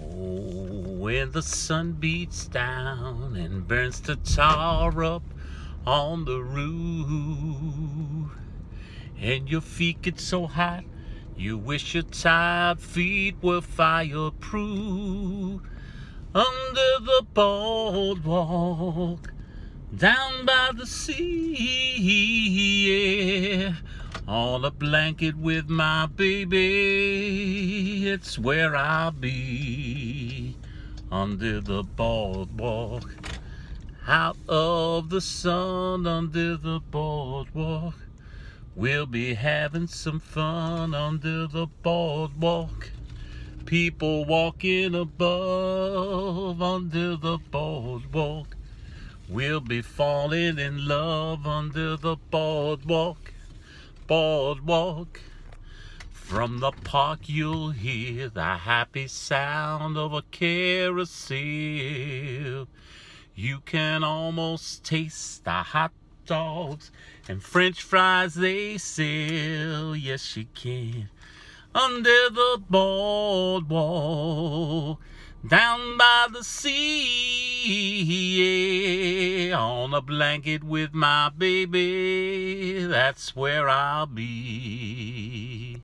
Oh, when the sun beats down and burns the tar up on the roof, and your feet get so hot, you wish your tired feet were fireproof. Under the boardwalk, down by the sea, yeah. On a blanket with my baby, it's where I'll be. Under the boardwalk, out of the sun, under the boardwalk. We'll be having some fun under the boardwalk. People walking above under the boardwalk. We'll be falling in love under the boardwalk. Boardwalk. From the park you'll hear the happy sound of a carousel. You can almost taste the hot dogs and french fries they sell. Yes, you can. Under the boardwalk, down by the sea, yeah. On a blanket with my baby, that's where I'll be.